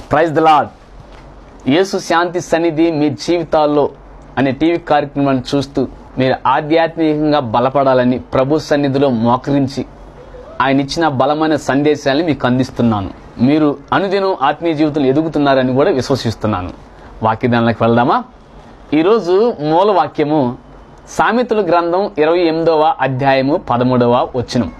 Praise the lord Yesu Shanti Sannidhi మీ జీవితాల్లో అనే TV కార్యక్రమాన్ని చూస్తూ మీరు ఆధ్యాత్మికంగా బలపడాలని ప్రభు సన్నిధిలో మోకరించి ఆయన ఇచ్చిన బలమైన సందేశాన్ని మీకు అందిస్తున్నాను. మీరు అనుదినం ఆత్మీయ జీవితంలో ఎదుగుతున్నారని కూడా విశ్వసిస్తున్నాను. వాక్యదానాలకు వెళ్దామా? ఈరోజు మూల వాక్యము సామెతల గ్రంథం ఇరవై ఎనిమిదవ అధ్యాయము పదమూడవ వచనం.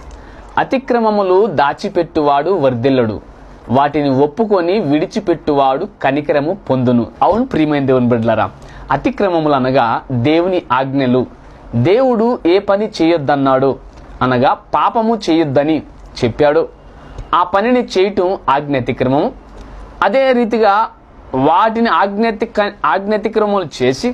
అతిక్రమములు దాచిపెట్టువాడు వర్ధిల్లడు. వాటిని ఒప్పుకొని విడిచిపెట్టువాడు కనికరము పొందును. అవును ప్రియమైన దేవుని బిడ్డలరా అతిక్రమములు అనగా దేవుని ఆజ్ఞలు. దేవుడు ఏ పని చేయొద్దన్నాడో అనగా పాపము చేయొద్దని చెప్పాడు. ఆ పనిని చేయటం ఆజ్ఞాతిక్రమము అదే రీతిగా వాటిని ఆజ్ఞాతి ఆజ్ఞాతిక్రమములు చేసి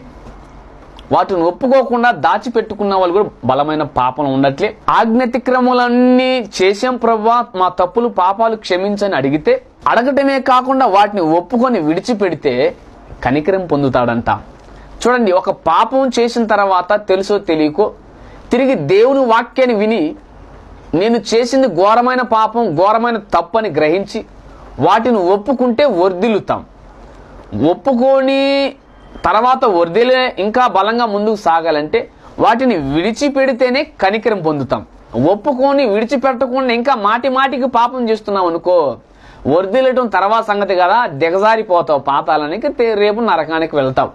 వాటిని ఒప్పుకోకుండా దాచిపెట్టుకున్న వాళ్ళు కూడా బలమైన పాపం ఉన్నట్లే. ఆజ్ఞాతిక్రములన్నీ చేసాం ప్రవ్వా మా తప్పులు పాపాలు క్షమించని అడిగితే అడగటమే కాకుండా వాటిని ఒప్పుకొని విడిచిపెడితే కనికరం పొందుతాడంట. చూడండి ఒక పాపం చేసిన తర్వాత తెలుసో తెలియకో తిరిగి దేవుని వాక్యాన్ని విని నేను చేసింది ఘోరమైన పాపం ఘోరమైన తప్పని గ్రహించి వాటిని ఒప్పుకుంటే వర్ధిల్లుతాం. ఒప్పుకొని తర్వాత వర్ధిలే ఇంకా బలంగా ముందుకు సాగాలంటే వాటిని విడిచిపెడితేనే కనికరం పొందుతాం. ఒప్పుకొని విడిచిపెట్టకుండా ఇంకా మాటి మాటికి పాపం చేస్తున్నాం అనుకో వర్ధిల్లటం తర్వాత సంగతి కదా దిగజారిపోతావు పాతాలనికి రేపు నరకానికి వెళ్తావు.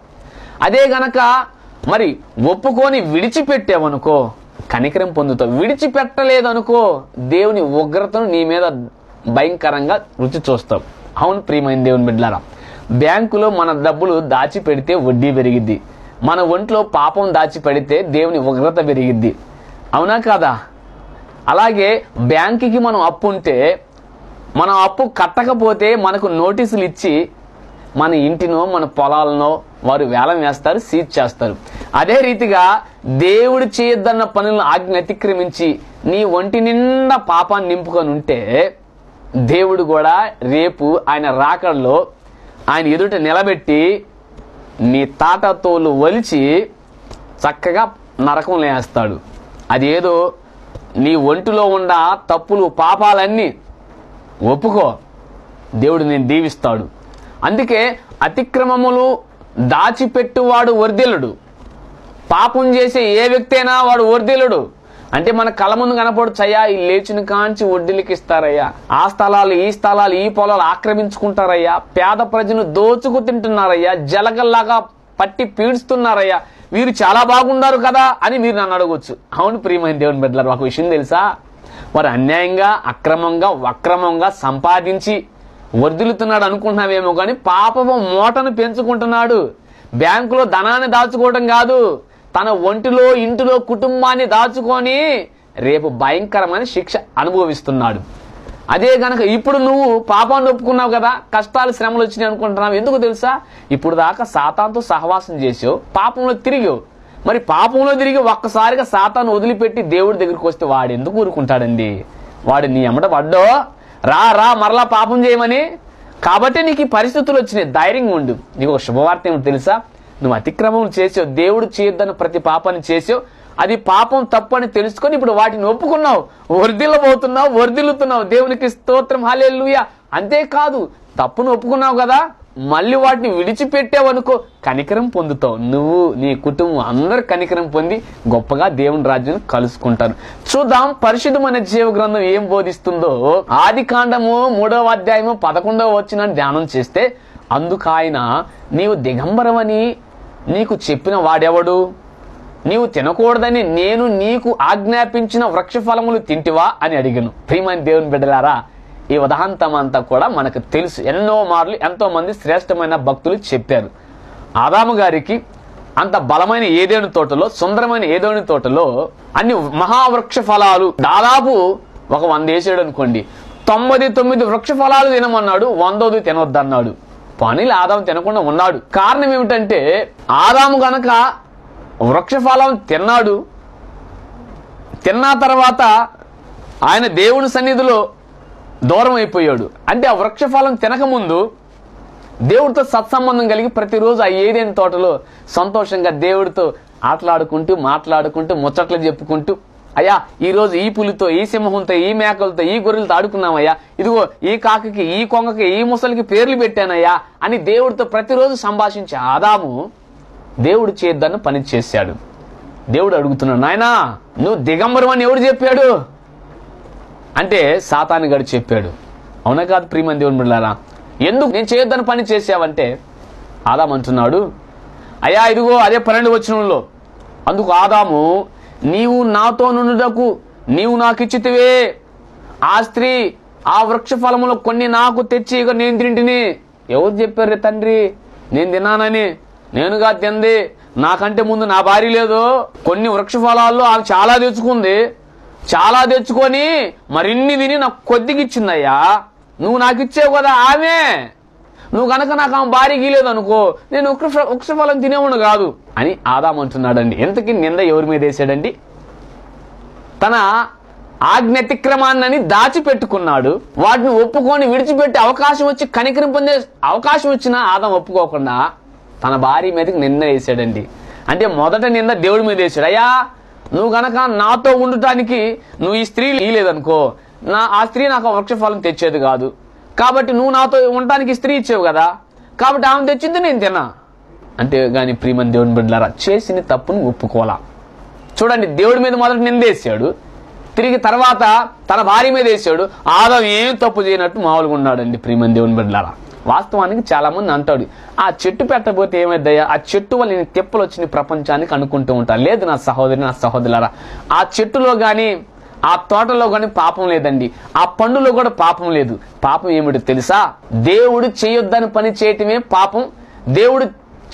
అదే గనక మరి ఒప్పుకొని విడిచిపెట్టావనుకో కనికరం పొందుతావు. విడిచిపెట్టలేదనుకో దేవుని ఉగ్రతను నీ మీద భయంకరంగా రుచి చూస్తావు. అవును ప్రియమైన దేవుని బిడ్డలారా బ్యాంకులో మన డబ్బులు దాచిపెడితే వడ్డీ పెరిగిద్ది. మన ఒంట్లో పాపం దాచిపెడితే దేవుని ఉగ్రత పెరిగిద్ది. అవునా కాదా? అలాగే బ్యాంకుకి మనం అప్పు ఉంటే మనం అప్పు కట్టకపోతే మనకు నోటీసులు ఇచ్చి మన ఇంటినో మన పొలాలనో వారు వేలం వేస్తారు సీజ్ చేస్తారు. అదే రీతిగా దేవుడు చేయొద్దన్న పనులను ఆజ్ఞ అతిక్రమించి నీ ఒంటి నిండా పాపాన్ని నింపుకొని ఉంటే దేవుడు కూడా రేపు ఆయన రాకడలో ఆయన ఎదుట నిలబెట్టి నీ తాటతోలు వలిచి చక్కగా నరకం వేస్తాడు అదేదో నీ ఒంటిలో ఉన్న తప్పులు పాపాలన్నీ ఒప్పుకో. దేవుడు నేను దీవిస్తాడు. అందుకే అతిక్రమములు దాచిపెట్టువాడు వర్ధిల్లుడు. పాపం చేసే ఏ వ్యక్తి అయినా వాడు వర్ధిల్లుడు. అంటే మన కళ్ళ ముందు కనపడుచయ్యా ఈ లేచిన కాంచి వడ్డీలకి ఇస్తారయ్యా ఆ స్థలాలు ఈ స్థలాలు ఈ పొలాలు ఆక్రమించుకుంటారయ్యా. పేద ప్రజను దోచుకు తింటున్నారయ్యా. జలగల్లాగా పట్టి పీడుస్తున్నారయ్యా. వీరు చాలా బాగున్నారు కదా అని మీరు నన్ను అడగొచ్చు. అవును ప్రియమైన దేవుని బిడ్డలారు ఒక విషయం తెలుసా? వారు అన్యాయంగా అక్రమంగా వక్రమంగా సంపాదించి వర్ధిల్లుతున్నాడు అనుకుంటున్నావేమో కానీ పాపము మూటను పెంచుకుంటున్నాడు. బ్యాంకులో ధనాన్ని దాచుకోవడం కాదు. తన ఒంటిలో ఇంటిలో కుటుంబాన్ని దాచుకొని రేపు భయంకరమైన శిక్ష అనుభవిస్తున్నాడు. అదే గనక ఇప్పుడు నువ్వు పాపాన్ని ఒప్పుకున్నావు కదా కష్టాలు శ్రమలు వచ్చినాయి అనుకుంటున్నావు. ఎందుకు తెలుసా? ఇప్పుడు దాకా సాతాన్తో సహవాసం చేసావు పాపంలో తిరిగావు. మరి పాపంలో తిరిగి ఒక్కసారిగా సాతాను వదిలిపెట్టి దేవుడి దగ్గరికి వస్తే వాడు ఎందుకు ఊరుకుంటాడండి? వాడు నీ ఎమట పడ్డో? రా రా మరలా పాపం చేయమని. కాబట్టి నీకు ఈ పరిస్థితులు వచ్చినాయి. ధైర్యంగా ఉండు. నీకు ఒక శుభవార్త ఏమిటి తెలుసా? నువ్వు అతిక్రమం చేసావు. దేవుడు చేయొద్దని ప్రతి పాపాన్ని చేసావు. అది పాపం తప్పు అని తెలుసుకొని ఇప్పుడు వాటిని ఒప్పుకున్నావు. వర్దిల్లబోతున్నావు వర్దిల్లుతున్నావు దేవునికి స్తోత్రం. హాలేలుయా అంతేకాదు తప్పును ఒప్పుకున్నావు కదా? మళ్ళీ వాటిని విడిచిపెట్టావనుకో కనికరం పొందుతావు. నువ్వు నీ కుటుంబం అందరు కనికరం పొంది గొప్పగా దేవుని రాజ్యం కలుసుకుంటారు. చూద్దాం పరిశుద్ధమైన జీవ గ్రంథం ఏం బోధిస్తుందో. ఆది కాండము మూడవ అధ్యాయము పదకొండవ వచ్చిన ధ్యానం చేస్తే అందుకు ఆయన నీవు దిగంబరమని నీకు చెప్పిన వాడెవడు? నీవు తినకూడదని నేను నీకు ఆజ్ఞాపించిన వృక్ష ఫలములు తింటివా? అని అడిగాను. ప్రియమైన దేవుని బిడ్డలారా ఈ ఉదాంతం అంతా కూడా మనకు తెలుసు. ఎన్నో మార్లు ఎంతోమంది శ్రేష్టమైన భక్తులు చెప్పారు. ఆదాము గారికి అంత బలమైన ఏదేని తోటలో సుందరమైన ఏదేని తోటలో అన్ని మహావృక్ష ఫలాలు దాదాపు ఒక వంద వేసాడు అనుకోండి. తొమ్మిది తొమ్మిది వృక్ష ఫలాలు తినమన్నాడు వందోది తినొద్దన్నాడు. పనిలు ఆదాము తినకుండా ఉన్నాడు. కారణం ఏమిటంటే ఆదాము గనక వృక్షఫలం తిన్నాడు తిన్న తర్వాత ఆయన దేవుని సన్నిధిలో దూరం అయిపోయాడు అంటే ఆ వృక్షఫలం తినకముందు దేవుడితో సత్సంబంధం కలిగి ప్రతిరోజు ఆ ఏదేని తోటలో సంతోషంగా దేవుడితో ఆటలాడుకుంటూ మాట్లాడుకుంటూ ముచ్చట్లు చెప్పుకుంటూ అయ్యా ఈరోజు ఈ పులితో ఈ సింహంతో ఈ మేకలతో ఈ గొర్రెలతో ఆడుకున్నామయ్యా. ఇదిగో ఈ కాకకి ఈ కొంగకి ఈ ముసలికి పేర్లు పెట్టానయ్యా అని దేవుడితో ప్రతిరోజు సంభాషించే ఆదాము దేవుడు చేద్దాన్ని పని చేశాడు దేవుడు అడుగుతున్నాడు నాయనా నువ్వు దిగంబరం అని ఎవడు చెప్పాడు? అంటే సాతాను గడు చెప్పాడు. అవునా కాదు ప్రియమని దేవుని బిడ్డారా ఎందుకు నేను చేయొద్దని పని చేసావంటే ఆదాం అంటున్నాడు అయ్యా ఇదిగో అదే పన్నెండు వచనంలో. అందుకు ఆదాము నీవు నాతో నుండుటకు నీవు నాకు ఇచ్చితివే. ఆ స్త్రీ ఆ వృక్ష ఫలములో కొన్ని నాకు తెచ్చి ఇక నేను తింటిని. ఎవరు చెప్పారు తండ్రి? నేను తిన్నానని. నేనుగా తింది. నాకంటే ముందు నా భార్య లేదు. కొన్ని వృక్ష ఫలాల్లో ఆమె చాలా తెచ్చుకుంది. చాలా తెచ్చుకొని మరిన్ని తిని నాకు కొద్దిగా ఇచ్చిందయ్యా నువ్వు నాకు ఇచ్చేవు కదా ఆమె. నువ్వు కనుక నాకు ఆమె భార్య గీలేదు అనుకో నేను వృక్షఫలం తినేవాడు కాదు అని ఆదాం అంటున్నాడండి. ఎంతకి నింద ఎవరి మీద వేసాడండి తన ఆజ్ఞతిక్రమాన్నని దాచిపెట్టుకున్నాడు. వాటిని ఒప్పుకొని విడిచిపెట్టి అవకాశం వచ్చి కనికరం పొందే అవకాశం వచ్చినా ఆదాం ఒప్పుకోకుండా తన భార్య మీదకి నింద వేసాడండి అంటే మొదట నింద దేవుడి మీద వేసాడు అయ్యా నువ్వు గనక నాతో ఉండటానికి నువ్వు ఈ స్త్రీ లేదనుకో నా ఆ స్త్రీ నాకు వృక్షఫలం తెచ్చేది కాదు. కాబట్టి నువ్వు నాతో ఉండటానికి స్త్రీ ఇచ్చేవు కదా. కాబట్టి ఆమె తెచ్చింది నేను తిన్నా. అంటే గాని ప్రియమని దేవుని బిడ్డలారా చేసిన తప్పును ఒప్పుకోలా చూడండి దేవుడి మీద మొదట నిందేశాడు. తిరిగి తర్వాత తన భార్య మీద వేసాడు ఆదం ఏం తప్పు చేయనట్టు మామూలుగా ఉన్నాడండి ప్రియమని దేవుని బిడ్డలారా. వాస్తవానికి చాలా మంది అంటాడు ఆ చెట్టు పెట్టబోతే ఏమైద్దయ్యా? ఆ చెట్టు వల్ల నేను తెప్పలు వచ్చిన ప్రపంచానికి అనుకుంటూ ఉంటాను లేదు నా సహోదరి నా సహోదరులారా ఆ చెట్టులో కానీ ఆ తోటలో కానీ పాపం లేదండి. ఆ పండులో కూడా పాపం లేదు. పాపం ఏమిటో తెలుసా? దేవుడు చేయొద్దని పని చేయటమే పాపం. దేవుడు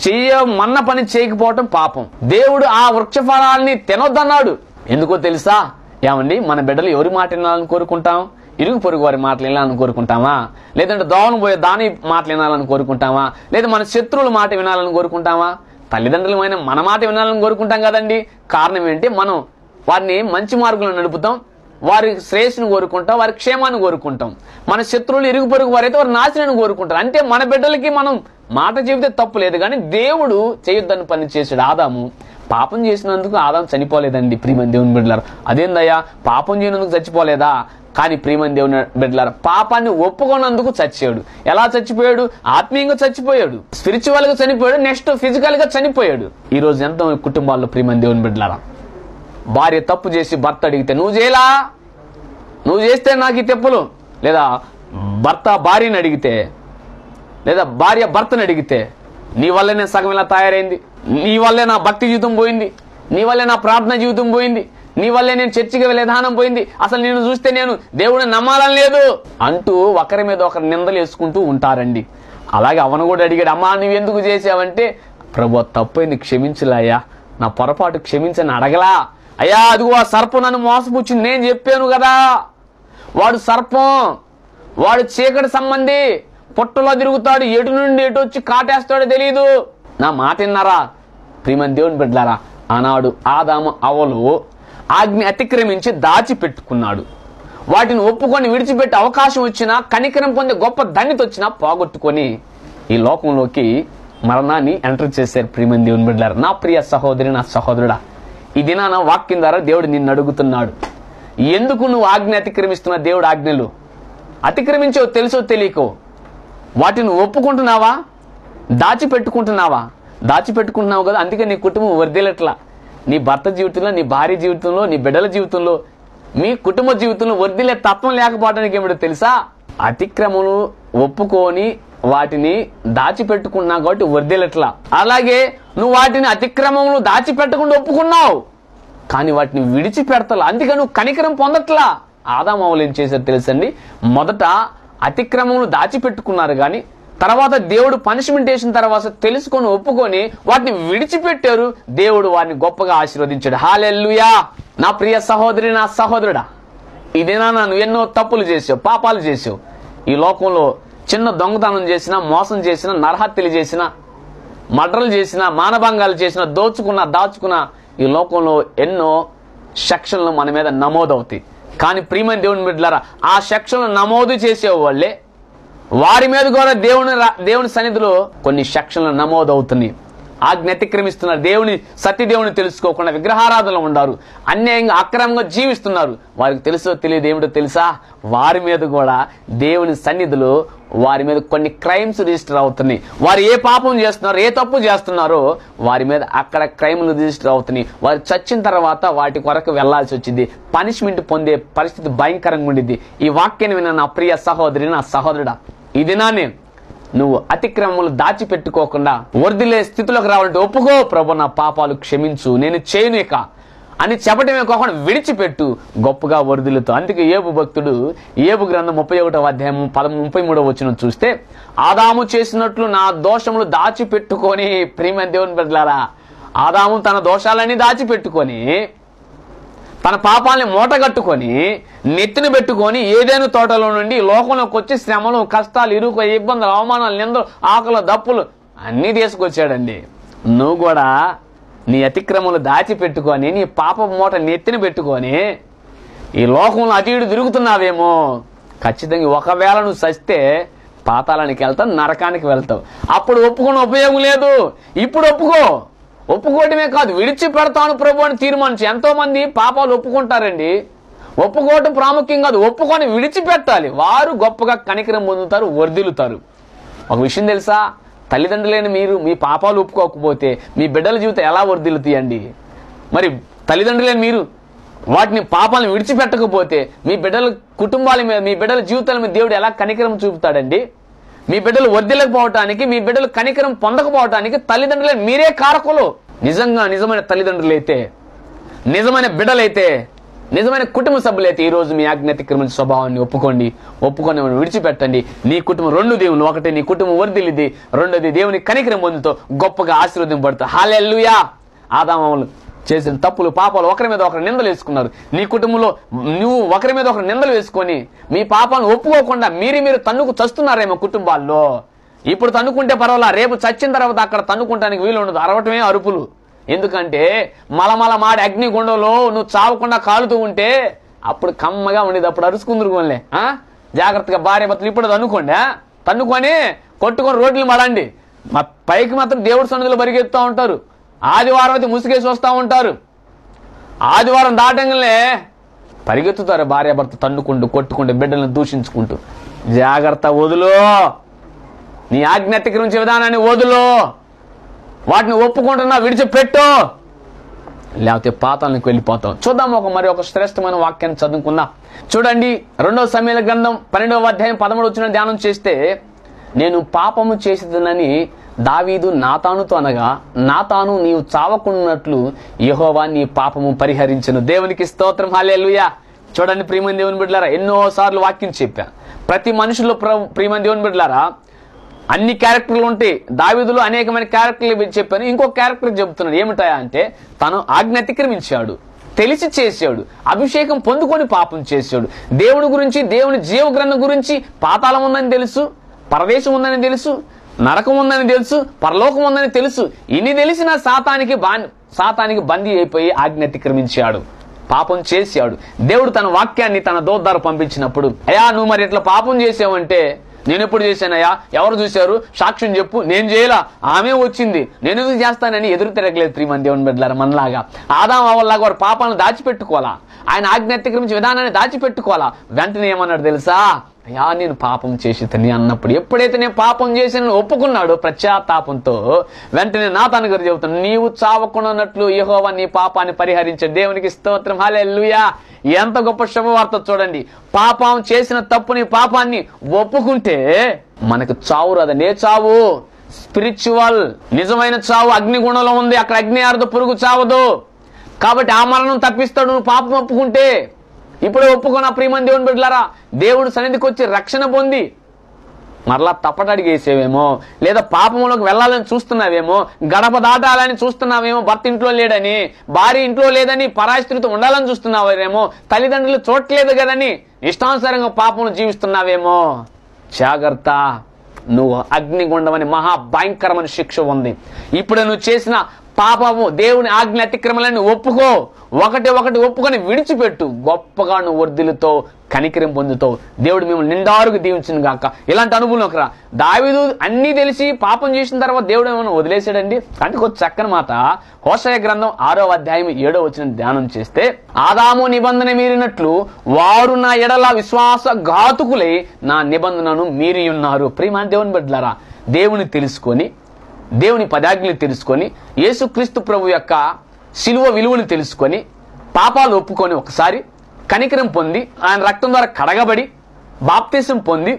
చెయ్యమన్న పని చేయకపోవటం పాపం. దేవుడు ఆ వృక్ష ఫలాల్ని తినొద్దన్నాడు. ఎందుకో తెలుసా? ఏమండి? మన బిడ్డలు ఎవరి మాట వినాలని కోరుకుంటాం? ఇరుగు పొరుగు వారి మాటలు వినాలని కోరుకుంటామా? లేదంటే దోవను పోయే దాని మాటలు వినాలని కోరుకుంటామా? లేదా మన శత్రువుల మాట వినాలని కోరుకుంటామా? తల్లిదండ్రులమైన మన మాట వినాలని కోరుకుంటాం కదండి. కారణం ఏంటి? మనం వారిని మంచి మార్గంలో నడుపుతాం. వారి శ్రేయస్సును కోరుకుంటాం. వారి క్షేమాన్ని కోరుకుంటాం. మన శత్రువులు ఇరుగు పొరుగు వారైతే వారి నాశనాన్ని కోరుకుంటారు. అంటే మన బిడ్డలకి మనం మాట చెబితే తప్పు లేదు. కానీ దేవుడు చేయొద్దని పని చేసాడు ఆదాము. పాపం చేసినందుకు ఆదాం చనిపోలేదండి ప్రియమని దేవుని బిడ్డలారు. అదేందయ్యా? పాపం చేయనందుకు చచ్చిపోలేదా? కానీ ప్రియమని దేవుని బిడ్డలారు పాపాన్ని ఒప్పుకున్నందుకు చచ్చాడు. ఎలా చచ్చిపోయాడు? ఆత్మీయంగా చచ్చిపోయాడు. స్పిరిచువల్గా చనిపోయాడు నెక్స్ట్ ఫిజికల్గా చనిపోయాడు. ఈ రోజు ఎంతో కుటుంబాల్లో ప్రియమని దేవుని బిడ్డలారా? భార్య తప్పు చేసి భర్త అడిగితే నువ్వు చేయలా? నువ్వు చేస్తే నాకు ఈ తెప్పులు. లేదా భర్త భార్యని అడిగితే లేదా భార్య భర్తను అడిగితే నీ వల్లే నేను సగం ఇలా తయారైంది. నీ వల్లే నా భక్తి జీవితం పోయింది. నీ వల్లే నా ప్రార్థన జీవితం పోయింది. నీ వల్లే నేను చర్చికి వెళ్ళే విధానం పోయింది. అసలు నేను చూస్తే నేను దేవుడిని నమ్మాలని లేదు అంటూ ఒకరి మీద ఒకరి నిందలు వేసుకుంటూ ఉంటారండి. అలాగే అవను కూడా అడిగాడు అమ్మా నువ్వు ఎందుకు చేసావంటే ప్రభు తప్పైంది క్షమించలాయా నా పొరపాటు క్షమించని అడగలా. అయ్యా అదిగో ఆ సర్పం నన్ను మోసపుచ్చింది. నేను చెప్పాను కదా. వాడు సర్పం. వాడు చీకటి సంబంధి. పుట్టలో తిరుగుతాడు ఎటు నుండి ఎటు వచ్చి కాటేస్తాడో తెలియదు నా మాట విన్నారా? ప్రియమని దేవుని బిడ్డలారా ఆనాడు ఆదాము అవలు ఆజ్ఞ అతిక్రమించి దాచిపెట్టుకున్నాడు. వాటిని ఒప్పుకొని విడిచిపెట్టే అవకాశం వచ్చినా కనికరం పొందే గొప్ప దండిత వచ్చినా పోగొట్టుకొని ఈ లోకంలోకి మరణాన్ని ఎంటర్ చేశారు ప్రియమని దేవుని బిడ్డలారా. నా ప్రియ సహోదరి నా సహోదరుడా ఈ దినాన వాక్యం ద్వారా దేవుడు నిన్ను అడుగుతున్నాడు. ఎందుకు నువ్వు ఆజ్ఞ అతిక్రమిస్తున్న దేవుడు ఆజ్ఞలు? అతిక్రమించో తెలుసో తెలియకో? వాటిని ఒప్పుకుంటున్నావా? దాచిపెట్టుకుంటున్నావా? దాచిపెట్టుకుంటున్నావు కదా అందుకే నీ కుటుంబం వర్ధిలట్లా నీ భర్త జీవితంలో నీ భార్య జీవితంలో నీ బిడ్డల జీవితంలో మీ కుటుంబ జీవితంలో వర్దిలే తత్వం లేకపోవడానికి ఏమిటో తెలుసా? అతిక్రమను ఒప్పుకొని వాటిని దాచిపెట్టుకున్నావు కాబట్టి వర్దిలట్లా. అలాగే నువ్వు వాటిని అతిక్రమములు దాచిపెట్టకుండా ఒప్పుకున్నావు. కానీ వాటిని విడిచిపెడతలా. అందుకే నువ్వు కనికరం పొందట్లా. ఆదామావులు ఏం చేశారు తెలుసండి? మొదట అతిక్రమములు దాచిపెట్టుకున్నారు కానీ తర్వాత దేవుడు పనిష్మెంట్ చేసిన తర్వాత తెలుసుకొని ఒప్పుకొని వాటిని విడిచిపెట్టారు. దేవుడు వారిని గొప్పగా ఆశీర్వదించాడు. హాలెల్లుయా నా ప్రియ సహోదరి నా సహోదరుడా ఇదేనా నువ్వు ఎన్నో తప్పులు చేసావు పాపాలు చేసావు? ఈ లోకంలో చిన్న దొంగతనం చేసినా మోసం చేసినా నరహత్యలు చేసినా మర్డర్లు చేసిన మానభంగాలు చేసిన దోచుకున్న దాచుకున్న ఈ లోకంలో ఎన్నో సెక్షన్లు మన మీద నమోదవుతాయి. కానీ ప్రియమైన దేవుని బిడ్డలారా ఆ సెక్షన్లు నమోదు చేసే వాళ్ళే. వారి మీద కూడా దేవుని రా- దేవుని సన్నిధిలో కొన్ని సెక్షన్లు నమోదు అవుతున్నాయి ఆజ్ఞ అతిక్రమిస్తున్నారు దేవుని సత్యదేవుని తెలుసుకోకుండా విగ్రహారాధనలు ఉన్నారు. అన్యాయంగా అక్రమంగా జీవిస్తున్నారు. వారికి తెలుసో తెలియదు ఏమిటో తెలుసా? వారి మీద కూడా దేవుని సన్నిధిలో వారి మీద కొన్ని క్రైమ్స్ రిజిస్టర్ అవుతున్నాయి. వారు ఏ పాపం చేస్తున్నారో ఏ తప్పు చేస్తున్నారో వారి మీద అక్కడ క్రైమ్లు రిజిస్టర్ అవుతున్నాయి. వారు చచ్చిన తర్వాత వాటి కొరకు వెళ్ళాల్సి వచ్చింది. పనిష్మెంట్ పొందే పరిస్థితి భయంకరంగా ఉండిద్ది ఈ వాక్యాన్ని విన్న నా ప్రియ సహోదరి నా సహోదరుడా ఇది నానే నువ్వు అతిక్రమములు దాచిపెట్టుకోకుండా వర్దిలే స్థితిలోకి రావాలంటే ఒప్పుకో ప్రభు నా పాపాలు క్షమించు నేను చేయను ఇక అని చెప్పటమే కాకుండా విడిచిపెట్టు గొప్పగా వరుదులతో అందుకే ఏబు భక్తుడు ఏబు గ్రంథం ముప్పై ఒకటవ అధ్యాయం పద ముప్పై మూడవ వచ్చిన చూస్తే ఆదాము చేసినట్లు నా దోషములు దాచిపెట్టుకొని ప్రేమ దేవుని బిడ్డలారా ఆదాము తన దోషాలన్నీ దాచిపెట్టుకొని తన పాపాలని మూటగట్టుకొని నెత్తిన పెట్టుకొని ఏదైనా తోటలో నుండి లోకంలోకి వచ్చి శ్రమలు కష్టాలు ఇరుకు ఇబ్బందులు అవమానాలు నిందలు ఆకులు దప్పులు అన్నీ తీసుకొచ్చాడండి. నువ్వు కూడా నీ అతిక్రమలు దాచిపెట్టుకొని నీ పాప మూట నెత్తిన పెట్టుకొని ఈ లోకంలో అటు ఇటు తిరుగుతున్నావేమో. ఖచ్చితంగా ఒకవేళ నువ్వు సస్తే పాతాళానికి వెళ్తావు నరకానికి వెళ్తావు. అప్పుడు ఒప్పుకున్న ఉపయోగం లేదు. ఇప్పుడు ఒప్పుకో. ఒప్పుకోవటమే కాదు విడిచిపెడతాను ప్రభు అని తీర్మానించి ఎంతో మంది పాపాలు ఒప్పుకుంటారండి. ఒప్పుకోవటం ప్రాముఖ్యం కాదు ఒప్పుకొని విడిచిపెట్టాలి. వారు గొప్పగా కనికరం పొందుతారు వర్ధిల్లుతారు. ఒక విషయం తెలుసా? తల్లిదండ్రులైన మీరు మీ పాపాలు ఒప్పుకోకపోతే మీ బిడ్డల జీవితం ఎలా వర్ధిల్లుతాయండి? మరి తల్లిదండ్రులైన మీరు వాటిని పాపాలను విడిచిపెట్టకపోతే మీ బిడ్డల కుటుంబాల మీద మీ బిడ్డల జీవితాల మీద దేవుడు ఎలా కనికరం చూపుతాడండి? మీ బిడ్డలు వర్ధిల్లకపోవటానికి మీ బిడ్డలు కనికరం పొందకపోవటానికి తల్లిదండ్రులే మీరే కారకులు. నిజంగా నిజమైన తల్లిదండ్రులైతే నిజమైన బిడ్డలైతే నిజమైన కుటుంబ సభ్యులైతే ఈ రోజు మీ ఆజ్ఞాతిక్రమణ స్వభావాన్ని ఒప్పుకోండి ఒప్పుకొని విడిచిపెట్టండి. నీ కుటుంబం రెండు దేవుని ఒకటి నీ కుటుంబం వర్ధిల్లిది రెండోది దేవుని కనికరం పొందుతో గొప్పగా ఆశీర్వదింపడుతుంది హాలెల్లుయా! ఆదామములు చేసిన తప్పులు పాపాలు ఒకరి మీద ఒకరు నిందలు వేసుకున్నారు. నీ కుటుంబంలో నువ్వు ఒకరి మీద ఒకరు నిందలు వేసుకొని మీ పాపాలను ఒప్పుకోకుండా మీరు మీరు తన్నుకు చస్తున్నారేమో కుటుంబాల్లో. ఇప్పుడు తన్నుకుంటే పర్వాలా? రేపు చచ్చిన తర్వాత అక్కడ తన్నుకుంటానికి వీలు ఉండదు అరవటమే అరుపులు. ఎందుకంటే మలమల మాడి అగ్నిగుండంలో నువ్వు చావకుండా కాలుతూ ఉంటే అప్పుడు కమ్మగా ఉండేది. అప్పుడు అరుచుకుందరుకోలే ఆ? జాగ్రత్తగా భార్య భర్తలు ఇప్పుడు తన్నుకోండి. తన్నుకొని కొట్టుకొని రోడ్లు మడండి. మా పైకి మాత్రం దేవుడి సన్నిధిలో పరిగెత్తుతూ ఉంటారు. ఆదివారం అయితే ముసుగేసి వస్తూ ఉంటారు. ఆదివారం దాటంగానే పరిగెత్తుతారు భార్యాభర్త తన్నుకుంటూ కొట్టుకుంటూ బిడ్డలను దూషించుకుంటూ. జాగ్రత్త వదులు. నీ ఆజ్ఞాతికరించే విధానాన్ని వదులు. వాటిని ఒప్పుకుంటున్నా విడిచిపెట్టు. లేకపోతే పాతాలకు వెళ్ళిపోతాం చూద్దాం ఒక మరి ఒక శ్రేష్టమైన వాక్యాన్ని చదువుకుందాం. చూడండి రెండవ సమయాల గ్రంథం పన్నెండవ అధ్యాయం పదమూడు వచ్చిన ధ్యానం చేస్తే నేను పాపము చేసేదనని దావీదు నాతానుతో అనగా నాతాను నీవు చావకున్నట్లు యహోవా నీ పాపము పరిహరించను. దేవునికి స్తోత్రం. హాలేలుయా చూడండి ప్రియమైన దేవుని బిడ్డలారా ఎన్నో సార్లు వాక్యం చెప్పాను ప్రతి మనుషుల్లో ప్ర- ప్రియమైన దేవుని బిడ్డలారా అన్ని క్యారెక్టర్లు ఉంటాయి. దావీదులో అనేకమైన క్యారెక్టర్లు చెప్పాను. ఇంకో క్యారెక్టర్ చెబుతున్నాడు ఏమిటాయా అంటే తను ఆజ్ఞ అతిక్రమించాడు తెలిసి చేశాడు అభిషేకం పొందుకొని పాపం చేశాడు. దేవుని గురించి దేవుని జీవగ్రంథం గురించి పాతాళం ఉందని తెలుసు పరదేశం ఉందని తెలుసు నరకం ఉందని తెలుసు పరలోకం ఉందని తెలుసు. ఇన్ని తెలిసిన సాతానికి బా సాతానికి బందీ అయిపోయి ఆజ్ఞ అతిక్రమించాడు. పాపం చేశాడు. దేవుడు తన వాక్యాన్ని తన దోద్దారు పంపించినప్పుడు అయ్యా నువ్వు మరి ఇట్లా పాపం చేసావంటే నేను ఎప్పుడు చేశానయ్యా? ఎవరు చూశారు? సాక్ష్యం చెప్పు. నేను చేయలా. ఆమె వచ్చింది. నేను ఎందుకు చేస్తానని ఎదురు తిరగలేదు ప్రియమని దేవుని బిడ్డలారు మనలాగా. ఆదాం అవల్లాగా వారు పాపాలను దాచిపెట్టుకోవాలా? ఆయన ఆజ్ఞ అతిక్రమించే విధానాన్ని దాచిపెట్టుకోవాలా? వెంటనే ఏమన్నాడు తెలుసా? అయ్యా నేను పాపం చేసి తని అన్నప్పుడు ఎప్పుడైతే నేను పాపం చేసిన ఒప్పుకున్నాడో ప్రత్యాతాపంతో వెంటనే నా తన గారు చెబుతాను నీవు చావకుండానట్లు యహోవా నీ పాపాన్ని పరిహరించే దేవునికి స్తోత్రం. హల్లెలూయా. ఎంత గొప్ప శుభవార్త చూడండి. పాపం చేసిన తప్పుని పాపాన్ని ఒప్పుకుంటే మనకు చావు రాదండి ఏ చావు? స్పిరిచువల్ నిజమైన చావు. అగ్నిగుణంలో ఉంది. అక్కడ అగ్ని ఆరదు పురుగు చావదు. కాబట్టి ఆ మరణం తప్పిస్తాడు. నువ్వు పాపం ఒప్పుకుంటే ఇప్పుడు ఒప్పుకున్న ప్రియమని దేవుని బిడ్డలారా దేవుడు సన్నిధికి వచ్చి రక్షణ పొంది మరలా తప్పటడిగేసేవేమో లేదా పాపంలోకి వెళ్ళాలని చూస్తున్నావేమో గడప దాటాలని చూస్తున్నావేమో భర్త ఇంట్లో లేడని భార్య ఇంట్లో లేదని పరాయి ఉండాలని చూస్తున్నావేమో తల్లిదండ్రులు చూడట్లేదు కదని ఇష్టానుసారంగా పాపం జీవిస్తున్నావేమో. జాగ్రత్త నువ్వు అగ్నిగుండమని మహా భయంకరమైన శిక్ష ఉంది ఇప్పుడు నువ్వు చేసిన పాపము దేవుని ఆజ్ఞ అతిక్రమలను ఒప్పుకో. ఒకటి ఒకటి ఒప్పుకొని విడిచిపెట్టు. గొప్పగా నువ్వు వర్ధులతో కనికరం పొందుతావు దేవుడు మిమ్మల్ని నిండారుగా దీవించిన గాక. ఇలాంటి అనుభవంలోకి రా. దావిదు అన్నీ తెలిసి పాపం చేసిన తర్వాత దేవుడు ఏమైనా వదిలేశాడండి? అంటే చక్కని మాట. హోషయ గ్రంథం ఆరో అధ్యాయం ఏడో వచ్చిన ధ్యానం చేస్తే ఆదాము నిబంధన మీరినట్లు వారు నా ఎడల విశ్వాస ఘాతుకులై నా నిబంధనను మీరి ఉన్నారు ప్రియమా దేవుని బిడ్డలారా దేవుని తెలుసుకొని దేవుని పదాజ్ఞలు తెలుసుకొని యేసుక్రీస్తు ప్రభు యొక్క శిలువ విలువను తెలుసుకొని పాపాలు ఒప్పుకొని ఒకసారి కనికరం పొంది ఆయన రక్తం ద్వారా కడగబడి బాప్తీసం పొంది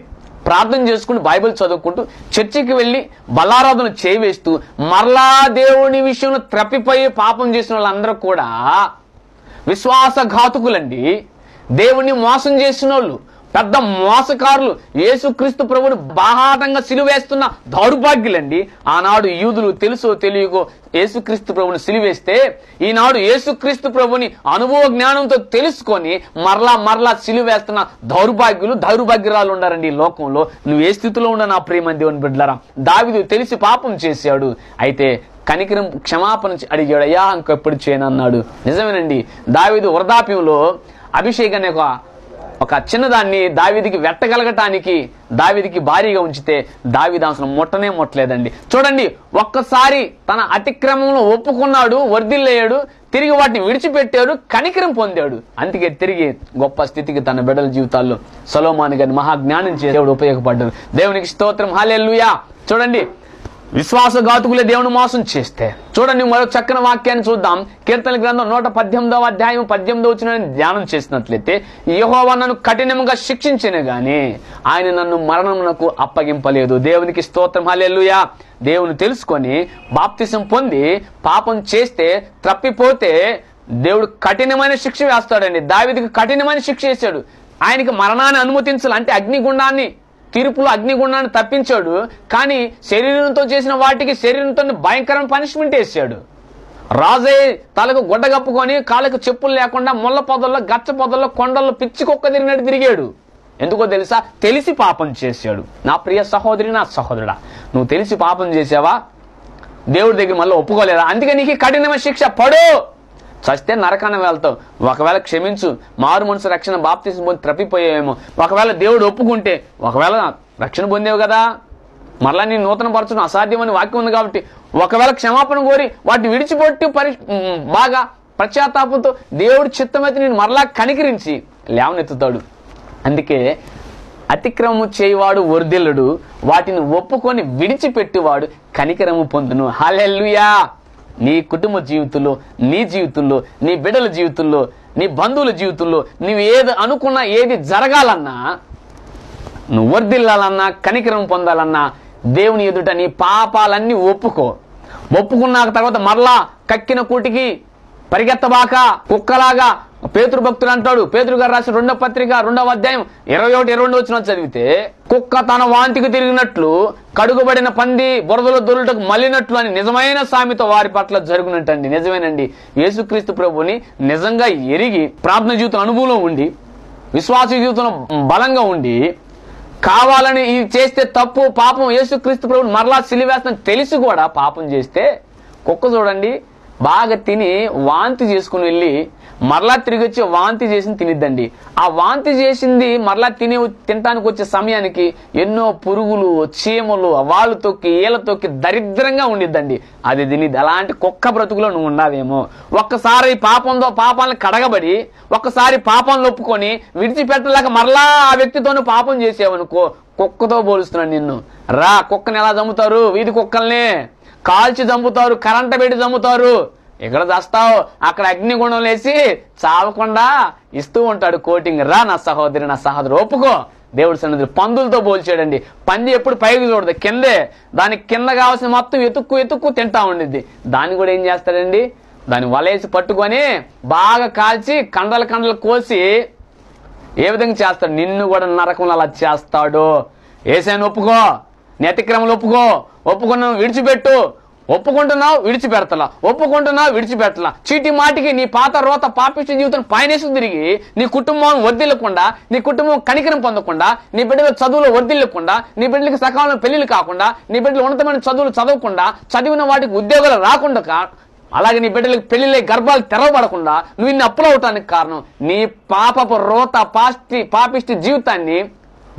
ప్రార్థన చేసుకుంటూ బైబిల్ చదువుకుంటూ చర్చికి వెళ్ళి బలారాధన చేవేస్తూ మరలా దేవుని విషయంలో త్రప్పిపోయి పాపం చేసిన వాళ్ళందరూ కూడా విశ్వాసఘాతుకులండి దేవుణ్ణి మోసం చేసిన వాళ్ళు పెద్ద మోసకారులు యేసుక్రీస్తు ప్రభుని బాహాటంగా సిలువేస్తున్న దౌర్భాగ్యులండి. ఆనాడు యూదులు తెలుసో తెలియకో యేసుక్రీస్తు ప్రభుని సిలువేస్తే ఈనాడు యేసుక్రీస్తు ప్రభుని అనుభవ జ్ఞానంతో తెలుసుకొని మరలా మరలా సిలువేస్తున్న దౌర్భాగ్యులు దౌర్భాగ్యురాలు ఉండారండి ఈ లోకంలో. నువ్వు ఏ స్థితిలో ఉన్న నా ప్రేమ దేవుని బిడ్డలారా దావిదు తెలిసి పాపం చేశాడు. అయితే కనికరం క్షమాపణ అడిగాడు అయ్యా ఇంకెప్పుడు చేయనన్నాడు నిజమేనండి. దావిదు వృద్ధాప్యంలో అభిషేక్ అనే ఒక ఒక చిన్నదాన్ని దావిదికి వెట్టగలగటానికి దావిదికి భారీగా ఉంచితే దావీదు ముట్టనే ముట్టలేదండి. చూడండి ఒక్కసారి తన అతిక్రమంలో ఒప్పుకున్నాడు వర్దిల్లేయాడు తిరిగి వాటిని విడిచిపెట్టాడు కనికరం పొందాడు. అందుకే తిరిగి గొప్ప స్థితికి తన బిడ్డల జీవితాల్లో సలోమాని గారిని మహాజ్ఞానం చేసి దేవుడు ఉపయోగపడ్డాడు. దేవునికి స్తోత్రం. హాలెల్లుయా. చూడండి విశ్వాసఘాతుకులే దేవుని మోసం చేస్తే. చూడండి మరో చక్కని వాక్యాన్ని చూద్దాం. కీర్తన గ్రంథం నూట పద్దెనిమిదవ అధ్యాయం పద్దెనిమిదవ వచ్చిన ధ్యానం చేసినట్లయితే యెహోవా నన్ను కఠినంగా శిక్షించిన గాని ఆయన నన్ను మరణమునకు అప్పగింపలేదు. దేవునికి స్తోత్రం. హలెల్లుయా. దేవుని తెలుసుకొని బాప్తిసం పొంది పాపం చేస్తే తప్పిపోతే దేవుడు కఠినమైన శిక్ష వేస్తాడండి. దావిదికి కఠినమైన శిక్ష వేశాడు. ఆయనకి మరణాన్ని అనుమతించాలి. అంటే అగ్నిగుండాన్ని తీర్పులో అగ్నిగుండాన్ని తప్పించాడు కానీ శరీరంతో చేసిన వాటికి శరీరంతో భయంకరమైన పనిష్మెంట్ వేసాడు రాజే తలకు గుడ్డ కప్పుకొని కాళ్ళకు చెప్పులు లేకుండా ముళ్ళ పొదల్లో గచ్చ పొదల్లో కొండల్లో పిచ్చి కుక్క తిరిగినట్టు తిరిగాడు. ఎందుకో తెలుసా? తెలిసి పాపం చేశాడు. నా ప్రియ సహోదరి నా సహోదరుడా నువ్వు తెలిసి పాపం చేసావా దేవుడి దగ్గర మళ్ళీ ఒప్పుకోలేదా? అందుకే నీకు కఠినమైన శిక్ష పడు! చస్తే నరకాన్ని వెళ్తావు. ఒకవేళ క్షమించు మారు మనసు రక్షణ బాప్తీసం పొంది తప్పిపోయావేమో ఒకవేళ దేవుడు ఒప్పుకుంటే ఒకవేళ రక్షణ పొందేవు కదా. మరలా నీ నూతన పరచడం అసాధ్యమని వాక్యం ఉంది కాబట్టి ఒకవేళ క్షమాపణ కోరి వాటిని విడిచిపెట్టి పరి బాగా పశ్చాత్తాపంతో దేవుడి చిత్తమైతే నేను మరలా కనికరించి లేవనెత్తుతాడు. అందుకే అతిక్రమము చేయవాడు వర్ధిల్లుడు వాటిని ఒప్పుకొని విడిచిపెట్టువాడు కనికరము పొందును. హాలెల్లుయా! నీ కుటుంబ జీవితంలో నీ జీవితంలో నీ బిడ్డల జీవితంలో నీ బంధువుల జీవితంలో నువ్వు ఏది అనుకున్నా ఏది జరగాలన్నా నువ్వు వర్దిల్లాలన్నా కనికరం పొందాలన్నా దేవుని ఎదుట నీ పాపాలన్నీ ఒప్పుకో. ఒప్పుకున్నాక తర్వాత మరలా కక్కిన కూటికి పరిగెత్తబాక కుక్కలాగా పేతృభక్తులు అంటాడు. పేతురు గారు రాసిన రెండో పత్రిక రెండవ అధ్యాయం ఇరవై ఒకటి ఇరవై రెండు వచ్చిన చదివితే కుక్క తన వాంతికి తిరిగినట్లు కడుగుబడిన పంది బురదలో దొరుటకు మళ్ళినట్లు అని నిజమైన సామెత వారి పట్ల జరుగునట్టండి. నిజమేనండి. యేసుక్రీస్తు ప్రభుని నిజంగా ఎరిగి ప్రార్థన జీవితం అనుభవంలో ఉండి విశ్వాస జీవితంలో బలంగా ఉండి కావాలని ఇది చేస్తే తప్పు పాపం యేసుక్రీస్తు ప్రభుని మరలా సిలివేస్తాను తెలిసి కూడా పాపం చేస్తే కుక్క చూడండి బాగా తిని వాంతి చేసుకుని వెళ్ళి మరలా తిరిగి వచ్చి వాంతి చేసి తినిద్దండి. ఆ వాంతి చేసింది మరలా తినే తినటానికి వచ్చే సమయానికి ఎన్నో పురుగులు చీమలు వాళ్ళు తొక్కి ఈల తొక్కి దరిద్రంగా ఉండిద్దండి. అది తినిద్ది. అలాంటి కుక్క బ్రతుకులో నువ్వు ఉన్నావేమో. ఒక్కసారి పాపంతో పాపాలను కడగబడి ఒక్కసారి పాపాలను ఒప్పుకొని విడిచిపెట్టలేక మరలా ఆ వ్యక్తితోనూ పాపం చేసేవనుకో కుక్కతో పోలుస్తున్నాను నిన్ను. రా కుక్కని ఎలా చంపుతారు? వీధి కుక్కల్నే. కాల్చి చంపుతారు కరెంట్ పెట్టి చంపుతారు. ఇక్కడ చస్తావు అక్కడ అగ్నిగుణం లేచి చావకుండా ఇస్తూ ఉంటాడు కోటింగ్. రా నా సహోదరి నా సహోదరు ఒప్పుకో. దేవుడి సన్నిధి పందులతో పోల్చాడండి. పంది ఎప్పుడు పైకి చూడదు కిందే. దానికి కింద కావాల్సిన మొత్తం ఎతుక్కు ఎతుక్కు తింటా ఉండిద్ది. దాన్ని కూడా ఏం చేస్తాడండి? దాన్ని వలేసి పట్టుకొని బాగా కాల్చి కండలు కండలు కోసి ఏ విధంగా చేస్తాడు? నిన్ను కూడా నరకంలో అలా చేస్తాడు. ఏసైనా ఒప్పుకో. నీ అతిక్రమలు ఒప్పుకో. ఒప్పుకున్నావు విడిచిపెట్టు. ఒప్పుకుంటున్నావు విడిచిపెడతలా. ఒప్పుకుంటున్నావు విడిచిపెట్టలా చీటి మాటికి నీ పాత రోత పాపిష్టి జీవితం పయనేసి తిరిగి నీ కుటుంబం వర్దిల్లకుండా నీ కుటుంబం కనికరం పొందకుండా నీ బిడ్డల చదువులు వర్దిల్లకుండా నీ బిడ్డలకి సకాలంలో పెళ్ళిళ్ళు కాకుండా నీ బిడ్డలు ఉన్నతమైన చదువులు చదవకుండా చదివిన వాటికి ఉద్యోగాలు రాకుండా అలాగే నీ బిడ్డలకు పెళ్ళిలే గర్భాలు తెరవబడకుండా నువ్వు ఇన్ని అప్పులు అవటానికి కారణం నీ పాపపు రోత పాస్టి పాపిష్టి జీవితాన్ని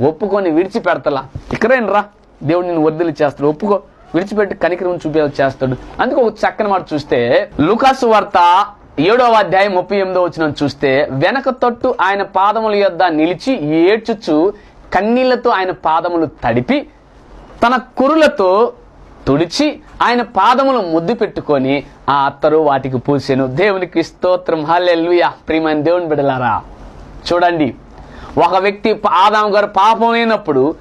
ఒప్పుకొని విడిచిపెడతలా. ఇక్కడేనరా దేవుడు నిన్ను వర్దిలి చేస్తాడు ఒప్పుకో. విడిచిపెట్టి కనికరం చూపేలా చేస్తాడు. అందుకు ఒక చక్కని మాట చూస్తే లుకాసు వార్త ఏడవ అధ్యాయం ముప్పై ఎనిమిదో వచ్చిన చూస్తే వెనక తట్టు ఆయన పాదముల యొద్ద నిలిచి ఏడ్చుచు కన్నీళ్ళతో ఆయన పాదములు తడిపి తన కురులతో తుడిచి ఆయన పాదములు ముద్దు పెట్టుకొని ఆ అత్తరు వాటికి పూసాను. దేవునికి స్తోత్రం. హల్లెలూయా. ప్రియమైన దేవుని బిడలారా చూడండి. ఒక వ్యక్తి ఆదాం గారు పాపం అయినప్పుడు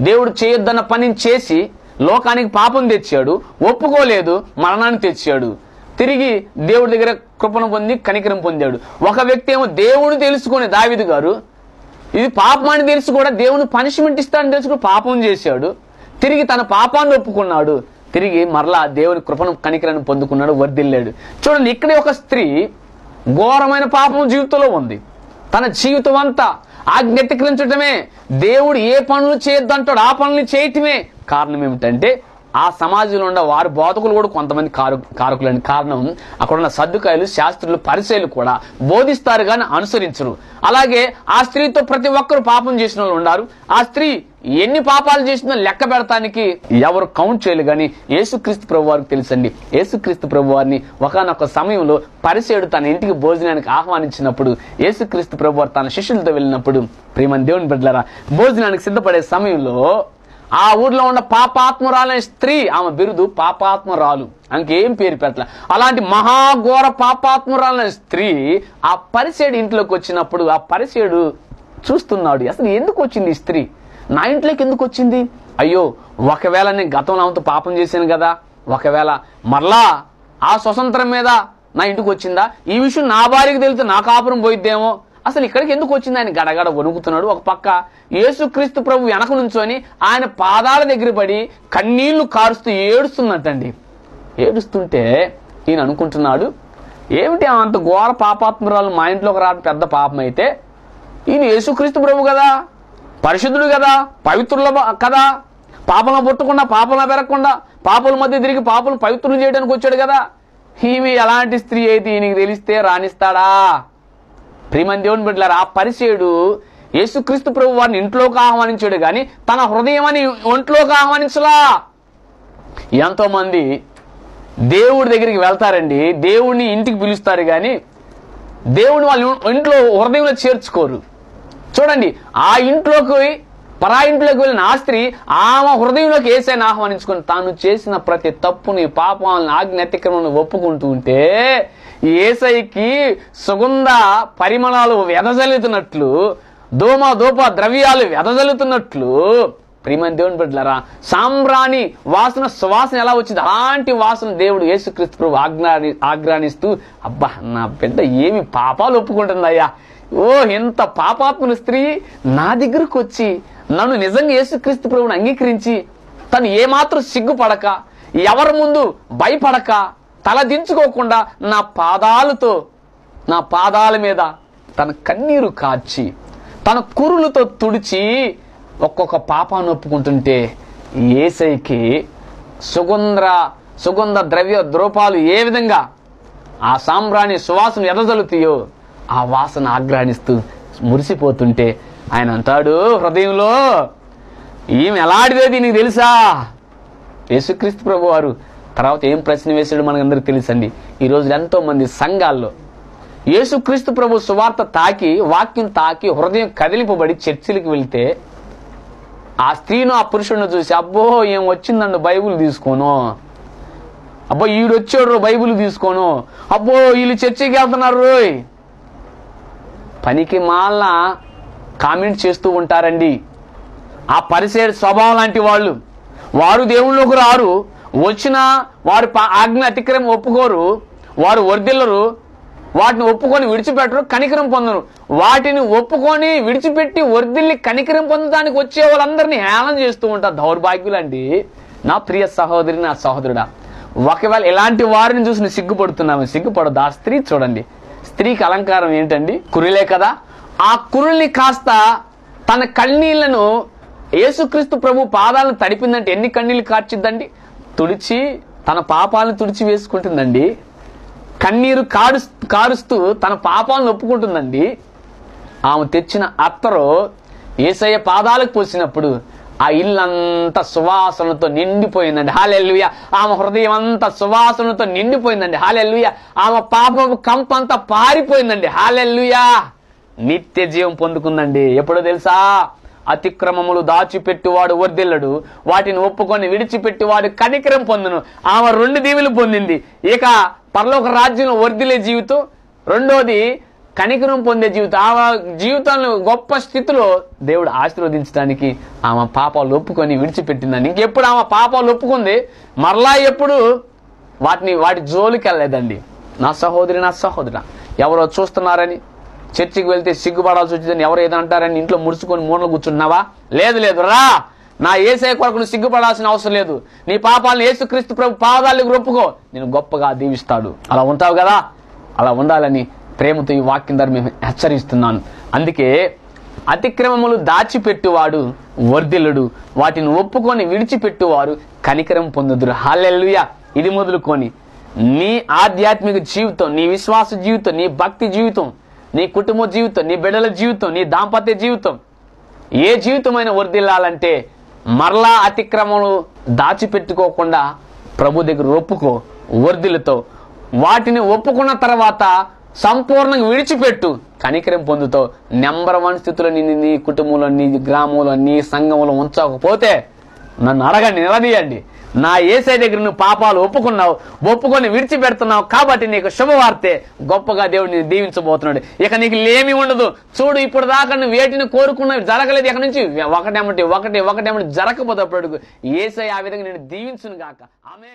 దేవుడు చేయొద్దన్న పనిని చేసి లోకానికి పాపం తెచ్చాడు ఒప్పుకోలేదు మరణాన్ని తెచ్చాడు. తిరిగి దేవుడి దగ్గర కృపను పొంది కనికరం పొందాడు. ఒక వ్యక్తి ఏమో దేవుడు తెలుసుకునే దావిదు గారు ఇది పాపం అని తెలిసి కూడా దేవుని పనిష్మెంట్ ఇస్తాడని తెలుసుకుని పాపం చేశాడు. తిరిగి తన పాపాన్ని ఒప్పుకున్నాడు. తిరిగి మరలా దేవుని కృపను కనికరాన్ని పొందుకున్నాడు వర్దిల్లాడు చూడండి ఇక్కడే ఒక స్త్రీ ఘోరమైన పాపం జీవితంలో ఉంది. తన జీవితం అంతా ఆజ్ఞ అతిక్రమించటమే దేవుడు ఏ పనులు చేయొద్దంటాడు ఆ పనులు చేయటమే. కారణం ఏమిటంటే ఆ సమాజంలో ఉన్న వారి బోధకులు కూడా కొంతమంది కారు కారకులని కారణం అక్కడ ఉన్న సర్దుకాయలు శాస్త్రులు పరిచయలు కూడా బోధిస్తారు కానీ అనుసరించరు. అలాగే ఆ స్త్రీతో ప్రతి ఒక్కరు పాపం చేసిన వాళ్ళు ఉన్నారు ఆ స్త్రీ ఎన్ని పాపాలు చేసినా లెక్క పెడతానికి ఎవరు కౌంట్ చేయలు కానీ యేసుక్రీస్తు ప్రభు వారికి తెలుసండి. యేసుక్రీస్తు ప్రభు వారిని ఒకనొక సమయంలో పరిసేడు తన ఇంటికి భోజనానికి ఆహ్వానించినప్పుడు యేసుక్రీస్తు ప్రభు వారు తన శిష్యులతో వెళ్ళినప్పుడు ప్రేమ దేవుని బిడ్డలారా భోజనానికి సిద్ధపడే సమయంలో ఆ ఊర్లో ఉన్న పాపాత్మురాలనే స్త్రీ ఆమె బిరుదు పాపాత్మురాలు. ఇంకేం పేరు పెట్టలే. అలాంటి మహాఘోర పాపాత్మురాలనే స్త్రీ ఆ పరిసేడు ఇంట్లోకి వచ్చినప్పుడు ఆ పరిసేడు చూస్తున్నాడు అసలు ఎందుకు వచ్చింది ఈ స్త్రీ? నా ఇంట్లోకి ఎందుకు వచ్చింది? అయ్యో ఒకవేళ నేను గతంలో ఆమెతో పాపం చేశాను కదా ఒకవేళ మరలా ఆ స్వతంత్రం మీద నా ఇంటికి వచ్చిందా? ఈ విషయం నా భార్యకి తెలిస్తే నా కాపురం పోయిద్దేమో. అసలు ఇక్కడికి ఎందుకు వచ్చింది? ఆయన గడగడ వణుకుతున్నాడు. ఒక పక్క యేసుక్రీస్తు ప్రభు వెనక నుంచొని ఆయన పాదాల దగ్గర పడి కన్నీళ్ళు కారుస్తూ ఏడుస్తున్నట్టండి. ఏడుస్తుంటే ఈయన అనుకుంటున్నాడు ఏమిటి అంత ఘోర పాపాత్మరాలు మా ఇంట్లోకి రావడం పెద్ద పాపం అయితే? ఈయన యేసుక్రీస్తు ప్రభు కదా పరిశుద్ధుడు కదా పవిత్రుల కదా. పాపలను పుట్టకుండా పాపలను పెరగకుండా పాపల మధ్య తిరిగి పాపలు పవిత్రులు చేయడానికి వచ్చాడు కదా. ఈమె ఎలాంటి స్త్రీ అయితే ఈయనకి తెలిస్తే రాణిస్తాడా? ప్రియమని దేవుని బిడ్డలారా ఆ పరిచయుడు యేసుక్రీస్తు ప్రభు వారిని ఇంట్లోకి ఆహ్వానించాడు కానీ తన హృదయం అని ఒంట్లోకి ఆహ్వానించలా. ఎంతోమంది దేవుడి దగ్గరికి వెళ్తారండి దేవుడిని ఇంటికి పిలుస్తారు కానీ దేవుని వాళ్ళు ఇంట్లో హృదయంలో చేర్చుకోరు. చూడండి ఆ ఇంట్లోకి పరా ఇంట్లోకి వెళ్ళిన ఆ స్త్రీ ఆమె హృదయంలోకి ఏసైనా ఆహ్వానించుకొని తాను చేసిన ప్రతి తప్పుని పాపాలను ఆజ్ఞ అతిక్రమణను ఒప్పుకుంటూ ఉంటే ఏసైకి సుగంధ పరిమళాలు వెదజల్లుతున్నట్లు దోమ దోప ద్రవ్యాలు వెదజల్లుతున్నట్లు. ప్రియమైన దేవుని బిడ్డలరా సాంబ్రాణి వాసన సువాసన ఎలా వచ్చింది? అలాంటి వాసన దేవుడు యేసుక్రీస్తు ప్రభు ఆగ్రాని ఆగ్రానిస్తూ అబ్బా నా బిడ్డ ఏమి పాపాలు ఒప్పుకుంటుందయ్యా? ఓ ఎంత పాపాత్మని స్త్రీ నా దగ్గరకు వచ్చి నన్ను నిజంగా యేసుక్రీస్తు ప్రభుని అంగీకరించి తను ఏమాత్రం సిగ్గుపడక ఎవరి ముందు భయపడక తల దించుకోకుండా నా పాదాలతో నా పాదాల మీద తన కన్నీరు కార్చి తన కురులతో తుడిచి ఒక్కొక్క పాపాన్ని ఒప్పుకుంటుంటే ఏసైకి సుగంధ సుగంధ ద్రవ్య ద్రోపాలు ఏ విధంగా ఆ సాంబ్రాణి సువాసన ఎదజలుతాయో ఆ వాసన ఆగ్రహిస్తూ మురిసిపోతుంటే ఆయన అంటాడు హృదయంలో ఈమె ఎలాంటిదో దీనికి తెలుసా? యేసుక్రీస్తు ప్రభు వారు తర్వాత ఏం ప్రశ్న వేసాడు మనకందరికి తెలుసండి. ఈ ఎంతోమంది సంఘాల్లో యేసుక్రీస్తు ప్రభు సువార్త తాకి వాక్యం తాకి హృదయం కదిలిపబడి చర్చిలకు వెళ్తే ఆ స్త్రీను ఆ పురుషుడిని చూసి అబ్బో ఏం వచ్చిందండి బైబుల్ తీసుకోను. అబ్బో ఈడొచ్చాడు బైబుల్ తీసుకోను. అబ్బో వీళ్ళు చర్చికి వెళ్తున్నారు రోయ్. పనికి మాల కామెంట్ చేస్తూ ఉంటారండి. ఆ పరిసే స్వభావం లాంటి వాళ్ళు. వారు దేవుళ్ళలోకి రారు. వచ్చినా వారు పా- ఆజ్ఞ అతిక్రమం ఒప్పుకోరు వారు వర్దిల్లరు వాటిని ఒప్పుకొని విడిచిపెట్టరు కనికరం పొందరు. వాటిని ఒప్పుకొని విడిచిపెట్టి వర్దిల్లి కనికరం పొందడానికి వచ్చే వాళ్ళందరినీ హేళన చేస్తూ ఉంటారు దౌర్భాగ్యులండి. నా ప్రియ సహోదరి నా సహోదరుడా ఒకవేళ ఇలాంటి వారిని చూసి నువ్వు సిగ్గుపడుతున్నావు? సిగ్గుపడదు ఆ స్త్రీ చూడండి. స్త్రీకి అలంకారం ఏంటండి? కురులే కదా. ఆ కురుల్ని కాస్త తన కన్నీళ్ళను యేసుక్రీస్తు ప్రభు పాదాలను తడిపిందంటే ఎన్ని కన్నీళ్ళు కార్చిద్దండి? తుడిచి తన పాపాలను తుడిచి వేసుకుంటుందండి. కన్నీరు కాడు కారుస్తూ తన పాపాలను ఒప్పుకుంటుందండి. ఆమె తెచ్చిన అత్తరు ఏసయ్య పాదాలకు పోసినప్పుడు ఆ ఇల్లంతా సువాసనతో నిండిపోయిందండి. హాలెల్లుయ! ఆమె హృదయం అంతా సువాసనతో నిండిపోయిందండి. హాలెల్లుయ! ఆమె పాపపు కంపంతా పారిపోయిందండి. హాలెల్లుయా! నిత్య జీవం పొందుకుందండి. ఎప్పుడో తెలుసా? అతిక్రమములు దాచిపెట్టువాడు వర్దిల్లడు వాటిని ఒప్పుకొని విడిచిపెట్టువాడు కనికరం పొందును. ఆమె రెండు దీవులు పొందింది. ఇక పరలోక రాజ్యంలో వర్దిలే జీవితం. రెండోది కనికరం పొందే జీవితం. ఆమె జీవితాన్ని గొప్ప స్థితిలో దేవుడు ఆశీర్వదించడానికి ఆమె పాపాలు ఒప్పుకొని విడిచిపెట్టిందండి ఇంకెప్పుడు ఆమె పాపాలు ఒప్పుకుంది? మరలా ఎప్పుడు? వాటిని వాటి జోలికి వెళ్ళలేదండి నా సహోదరి నా సహోదర ఎవరో చూస్తున్నారని చర్చికి వెళ్తే సిగ్గుపడాల్సి వచ్చిందని ఎవరు ఏదంటారని ఇంట్లో ముడుచుకొని మూనలు కూర్చున్నావా? లేదు లేదు రా! నా ఏసే కొరకు నువ్వు సిగ్గుపడాల్సిన అవసరం లేదు. నీ పాపాలను ఏసుక్రీస్తు ప్రభు పాదాలకు రొప్పుకో. నేను గొప్పగా దీవిస్తాడు. అలా ఉంటావు కదా? అలా ఉండాలని ప్రేమతో ఈ వాక్యం ద్వారా మేము హెచ్చరిస్తున్నాను. అందుకే అతిక్రమములు దాచిపెట్టువాడు వర్ధిల్లుడు. వాటిని ఒప్పుకొని విడిచిపెట్టువారు కనికరం పొందుదురు. హాలెల్లుయ! ఇది మొదలుకొని. నీ ఆధ్యాత్మిక జీవితం నీ విశ్వాస జీవితం నీ భక్తి జీవితం నీ కుటుంబ జీవితం నీ బిడ్డల జీవితం నీ దాంపత్య జీవితం ఏ జీవితమైన వర్ధిల్లాలంటే మరలా అతిక్రమను దాచిపెట్టుకోకుండా ప్రభు దగ్గర ఒప్పుకో వర్దిలతో వాటిని ఒప్పుకున్న తర్వాత సంపూర్ణంగా విడిచిపెట్టు కనికరం పొందుతో. నెంబర్ వన్ స్థితిలో నీ నీ కుటుంబంలో నీ గ్రామంలో నీ సంఘంలో ఉంచకపోతే నన్ను అడగండి నిలదీయండి. నా ఏసై దగ్గర నువ్వు పాపాలు ఒప్పుకున్నావు ఒప్పుకొని విడిచిపెడుతున్నావు కాబట్టి నీకు శుభవార్తే గొప్పగా దేవుడు నేను దీవించబోతున్నాడు. ఇక నీకు లేమి ఉండదు. చూడు ఇప్పుడు దాకా నువ్వు వేటిని కోరుకున్నవి జరగలేదు. ఇక నుంచి ఒకటేమంటే ఒకటి ఒకటేమంటే జరగకపోతే అప్పుడు ఏసై ఆ విధంగా నేను దీవించును గాక ఆమె